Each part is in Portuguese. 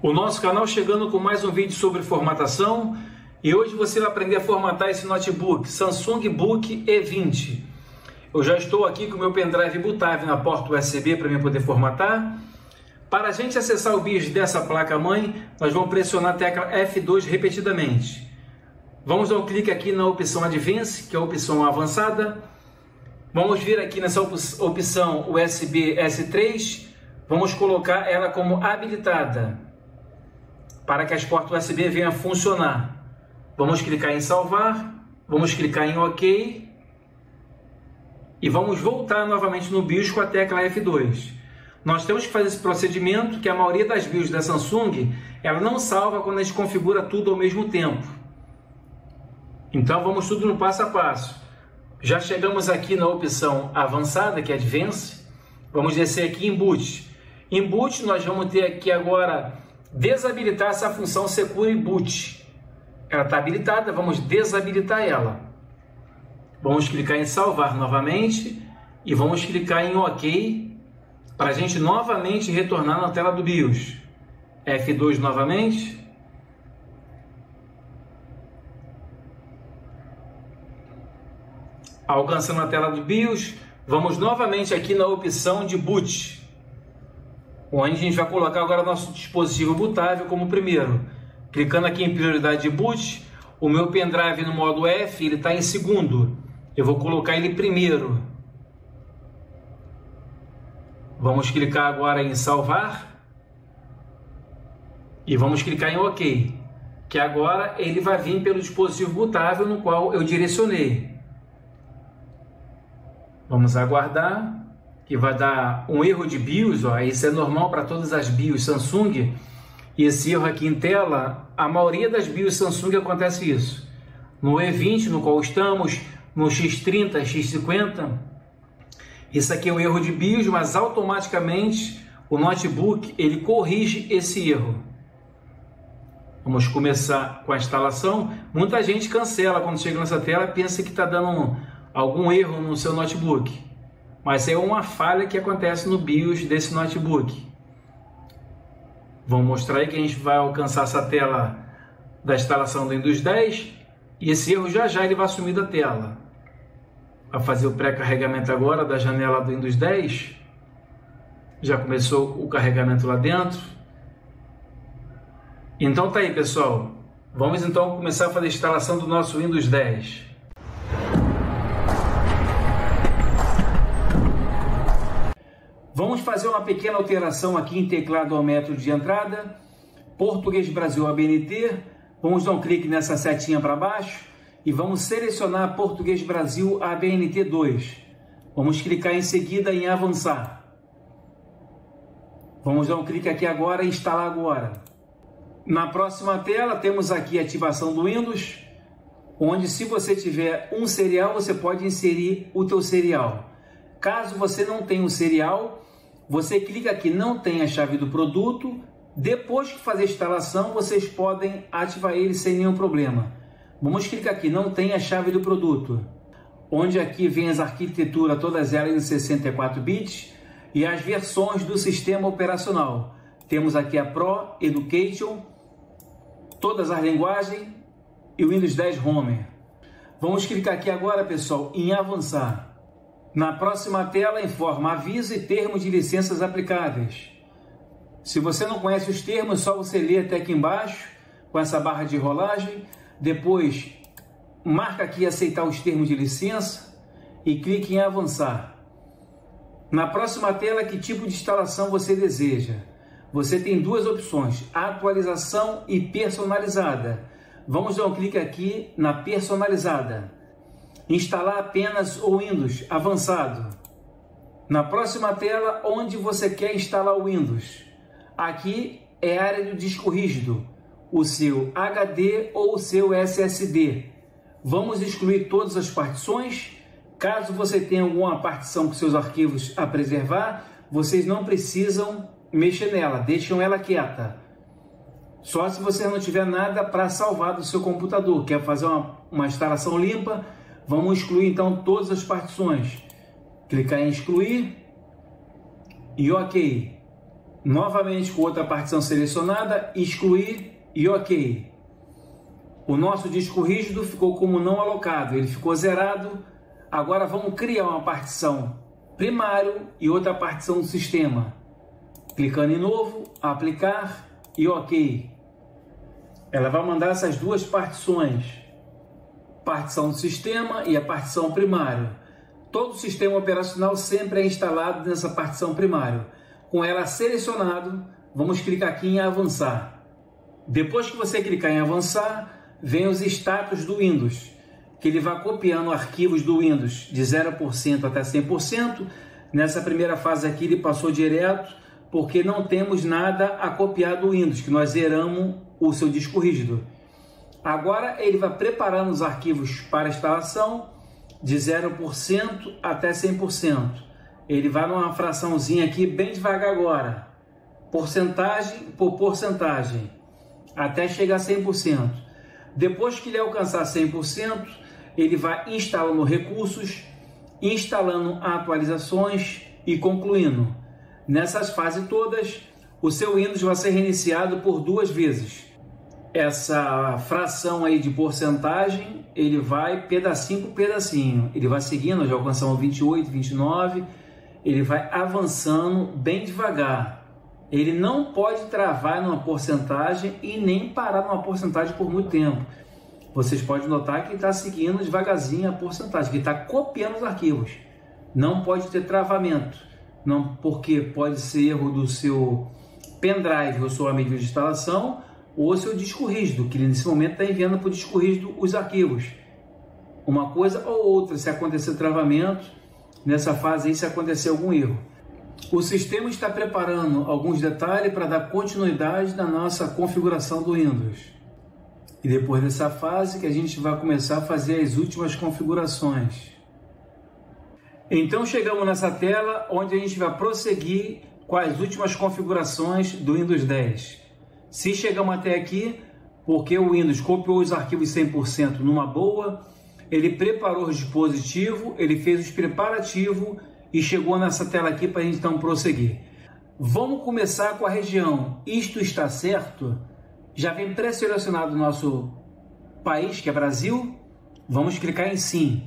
O nosso canal chegando com mais um vídeo sobre formatação e hoje você vai aprender a formatar esse notebook Samsung Book E20. Eu já estou aqui com o meu pendrive bootave na porta USB para mim poder formatar. Para a gente acessar o BIOS dessa placa-mãe, nós vamos pressionar a tecla F2 repetidamente. Vamos dar um clique aqui na opção Advance, que é a opção avançada. Vamos vir aqui nessa opção USB S3, vamos colocar ela como habilitada para que as portas USB venham a funcionar. Vamos clicar em salvar, vamos clicar em OK e vamos voltar novamente no BIOS com a tecla F2. Nós temos que fazer esse procedimento que a maioria das BIOS da Samsung ela não salva quando a gente configura tudo ao mesmo tempo. Então vamos tudo no passo a passo. Já chegamos aqui na opção avançada, que é Advance. Vamos descer aqui em Boot. Em Boot nós vamos ter aqui agora desabilitar essa função Secure Boot. Ela está habilitada, vamos desabilitar ela. Vamos clicar em salvar novamente e vamos clicar em OK para a gente novamente retornar na tela do BIOS. F2 novamente. Alcançando a tela do BIOS, vamos novamente aqui na opção de boot onde a gente vai colocar agora nosso dispositivo bootável como primeiro. Clicando aqui em prioridade de boot, o meu pendrive no modo F ele está em segundo. Eu vou colocar ele primeiro. Vamos clicar agora em salvar e vamos clicar em OK, que agora ele vai vir pelo dispositivo bootável no qual eu direcionei. Vamos aguardar que vai dar um erro de BIOS, ó, isso é normal para todas as BIOS Samsung, e esse erro aqui em tela, a maioria das BIOS Samsung acontece isso. No E20, no qual estamos, no X30, X50, isso aqui é o erro de BIOS, mas automaticamente o notebook ele corrige esse erro. Vamos começar com a instalação. Muita gente cancela quando chega nessa tela, pensa que está dando algum erro no seu notebook mas é uma falha que acontece no BIOS desse notebook. Vamos mostrar aí que a gente vai alcançar essa tela da instalação do Windows 10 e esse erro já já ele vai sumir da tela. Vai fazer o pré-carregamento agora da janela do Windows 10. Já começou o carregamento lá dentro. Então tá aí, pessoal. Vamos então começar a fazer a instalação do nosso Windows 10. Vamos fazer uma pequena alteração aqui em teclado ao método de entrada. Português Brasil ABNT. Vamos dar um clique nessa setinha para baixo e vamos selecionar Português Brasil ABNT 2. Vamos clicar em seguida em avançar. Vamos dar um clique aqui agora e instalar agora. Na próxima tela temos aqui a ativação do Windows, onde se você tiver um serial, você pode inserir o teu serial. Caso você não tenha um serial, você clica aqui, não tem a chave do produto. Depois que fazer a instalação, vocês podem ativar ele sem nenhum problema. Vamos clicar aqui, não tem a chave do produto. Onde aqui vem as arquiteturas, todas elas em 64 bits e as versões do sistema operacional. Temos aqui a Pro Education, todas as linguagens e o Windows 10 Home. Vamos clicar aqui agora, pessoal, em avançar. Na próxima tela informa aviso e termos de licenças aplicáveis. Se você não conhece os termos, só você lê até aqui embaixo, com essa barra de rolagem. Depois, marca aqui aceitar os termos de licença e clique em avançar. Na próxima tela, que tipo de instalação você deseja? Você tem duas opções, atualização e personalizada. Vamos dar um clique aqui na personalizada instalar apenas o Windows avançado. Na próxima tela, onde você quer instalar o Windows. Aqui é a área do disco rígido, o seu HD ou o seu SSD. Vamos excluir todas as partições. Caso você tenha alguma partição com seus arquivos a preservar, vocês não precisam mexer nela, deixam ela quieta. Só se você não tiver nada para salvar do seu computador, quer fazer uma, uma instalação limpa, Vamos excluir então todas as partições. Clicar em excluir e OK. Novamente com outra partição selecionada, excluir e ok. O nosso disco rígido ficou como não alocado, ele ficou zerado. Agora vamos criar uma partição primário e outra partição do sistema. Clicando em novo, aplicar e ok. Ela vai mandar essas duas partições, partição do sistema e a partição primário. Todo sistema operacional sempre é instalado nessa partição primário. Com ela selecionado, vamos clicar aqui em avançar. Depois que você clicar em avançar, vem os status do Windows, que ele vai copiando arquivos do Windows de 0% até 100%. Nessa primeira fase aqui ele passou direto, porque não temos nada a copiar do Windows, que nós zeramos o seu disco rígido. Agora ele vai preparando os arquivos para instalação de 0% até 100%. Ele vai numa fraçãozinha aqui bem devagar agora, porcentagem por porcentagem, até chegar a 100%. Depois que ele alcançar 100%, ele vai instalando recursos, instalando atualizações e concluindo. Nessas fases todas, o seu Windows vai ser reiniciado por duas vezes. Essa fração aí de porcentagem, ele vai pedacinho por pedacinho. Ele vai seguindo, já alcançamos 28, 29, ele vai avançando bem devagar ele não pode travar numa porcentagem e nem parar numa porcentagem por muito tempo. Vocês podem notar que está seguindo devagarzinho a porcentagem, que está copiando os arquivos. Não pode ter travamento, não porque pode ser erro do seu pendrive ou sua mídia de instalação ou seu disco rígido, que nesse momento está enviando para o disco rígido os arquivos. Uma coisa ou outra, se acontecer travamento, nessa fase aí, se acontecer algum erro. O sistema está preparando alguns detalhes para dar continuidade na nossa configuração do Windows. E depois dessa fase que a gente vai começar a fazer as últimas configurações. Então chegamos nessa tela onde a gente vai prosseguir com as últimas configurações do Windows 10. Se chegamos até aqui, porque o Windows copiou os arquivos 100% numa boa, ele preparou o dispositivo, ele fez os preparativos e chegou nessa tela aqui para a gente então prosseguir. Vamos começar com a região Isto está certo? Já vem pré-selecionado o nosso país, que é Brasil. Vamos clicar em sim.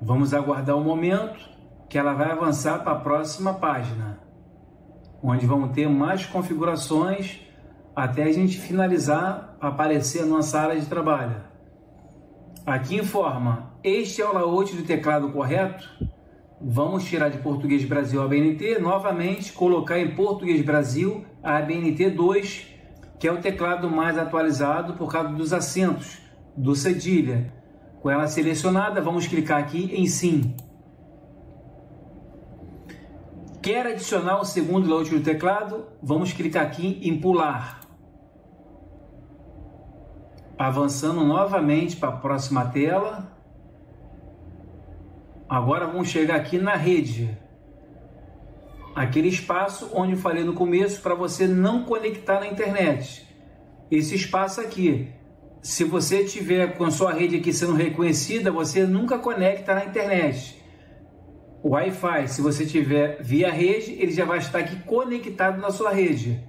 Vamos aguardar um momento que ela vai avançar para a próxima página, onde vamos ter mais configurações até a gente finalizar aparecer a nossa área de trabalho. Aqui informa, este é o layout do teclado correto? Vamos tirar de Português Brasil a BNT, novamente colocar em Português Brasil a BNT 2, que é o teclado mais atualizado por causa dos acentos do cedilha. Com ela selecionada, vamos clicar aqui em Sim. Quer adicionar o segundo layout do teclado? Vamos clicar aqui em Pular. Avançando novamente para a próxima tela. Agora vamos chegar aqui na rede. Aquele espaço onde eu falei no começo para você não conectar na internet. Esse espaço aqui. Se você tiver com sua rede aqui sendo reconhecida, você nunca conecta na internet. O Wi-Fi, se você tiver via rede, ele já vai estar aqui conectado na sua rede.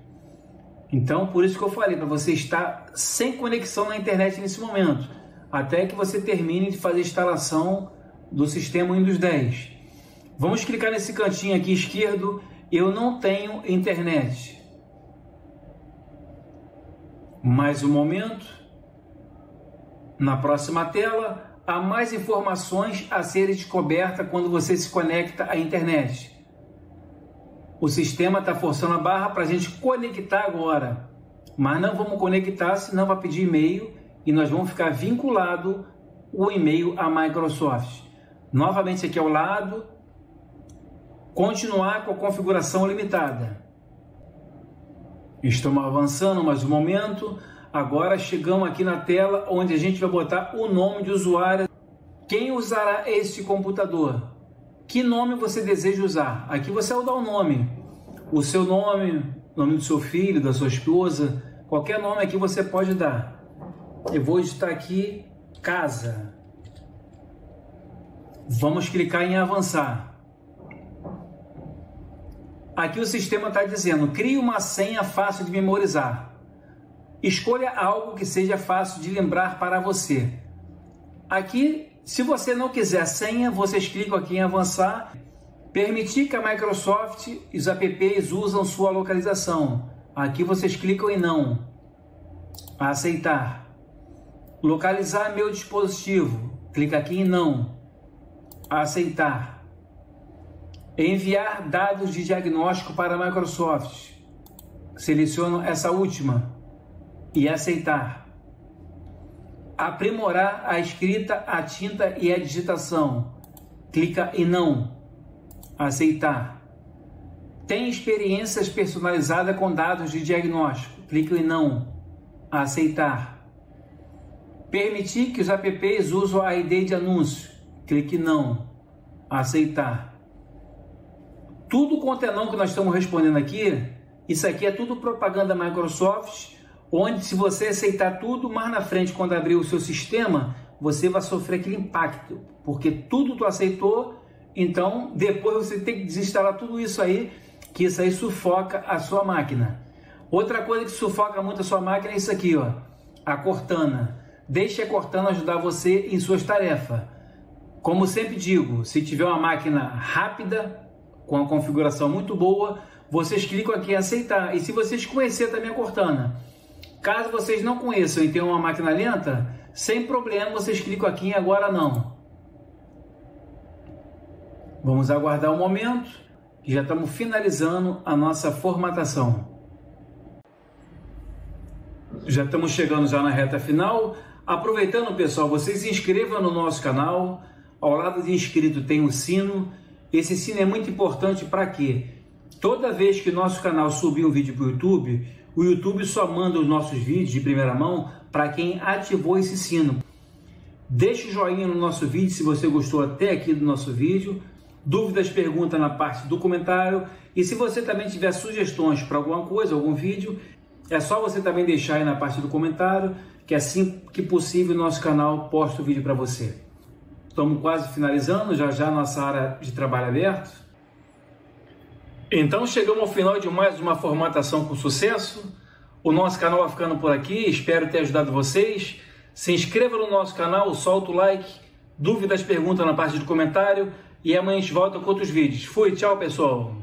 Então, por isso que eu falei para você estar sem conexão na internet nesse momento, até que você termine de fazer a instalação do sistema Windows 10. Vamos clicar nesse cantinho aqui esquerdo. Eu não tenho internet. Mais um momento. Na próxima tela, há mais informações a serem descobertas quando você se conecta à internet. O sistema está forçando a barra para a gente conectar agora. Mas não vamos conectar, senão vai pedir e-mail e nós vamos ficar vinculado o e-mail à Microsoft. Novamente aqui ao lado, continuar com a configuração limitada. Estamos avançando mais um momento. Agora chegamos aqui na tela onde a gente vai botar o nome de usuário. Quem usará este computador? Que nome você deseja usar? Aqui você vai dar o nome. O seu nome, nome do seu filho, da sua esposa, qualquer nome aqui você pode dar. Eu vou digitar aqui casa. Vamos clicar em avançar. Aqui o sistema está dizendo: crie uma senha fácil de memorizar. Escolha algo que seja fácil de lembrar para você. Aqui, se você não quiser senha, vocês clicam aqui em avançar. Permitir que a Microsoft e os apps usam sua localização. Aqui vocês clicam em não. Aceitar. Localizar meu dispositivo. Clica aqui em não. Aceitar. Enviar dados de diagnóstico para a Microsoft. Seleciono essa última e aceitar. Aprimorar a escrita, a tinta e a digitação. Clica em não. Aceitar. Tem experiências personalizadas com dados de diagnóstico. Clica em não. Aceitar. Permitir que os apps usem a ID de anúncio. Clique em não. Aceitar. Tudo quanto é não que nós estamos respondendo aqui, isso aqui é tudo propaganda Microsoft onde se você aceitar tudo, mais na frente, quando abrir o seu sistema, você vai sofrer aquele impacto, porque tudo tu aceitou, então depois você tem que desinstalar tudo isso aí, que isso aí sufoca a sua máquina. Outra coisa que sufoca muito a sua máquina é isso aqui, ó, a Cortana. Deixe a Cortana ajudar você em suas tarefas. Como sempre digo, se tiver uma máquina rápida, com a configuração muito boa, vocês clicam aqui em aceitar. E se vocês conhecerem também a Cortana, Caso vocês não conheçam e tenham uma máquina lenta, sem problema vocês clicam aqui em agora não. Vamos aguardar um momento, que já estamos finalizando a nossa formatação. Já estamos chegando já na reta final. Aproveitando, pessoal, vocês se inscrevam no nosso canal. Ao lado de inscrito tem um sino. Esse sino é muito importante para quê? Toda vez que nosso canal subir um vídeo para o YouTube, o YouTube só manda os nossos vídeos de primeira mão para quem ativou esse sino. Deixe o joinha no nosso vídeo se você gostou até aqui do nosso vídeo. Dúvidas, pergunta na parte do comentário. E se você também tiver sugestões para alguma coisa, algum vídeo, é só você também deixar aí na parte do comentário, que assim que possível nosso canal posta o vídeo para você. Estamos quase finalizando, já já nossa área de trabalho aberto. Então chegamos ao final de mais uma formatação com sucesso. O nosso canal vai ficando por aqui, espero ter ajudado vocês. Se inscreva no nosso canal, solta o like, dúvidas, perguntas na parte do comentário e amanhã a gente volta com outros vídeos. Fui, tchau pessoal!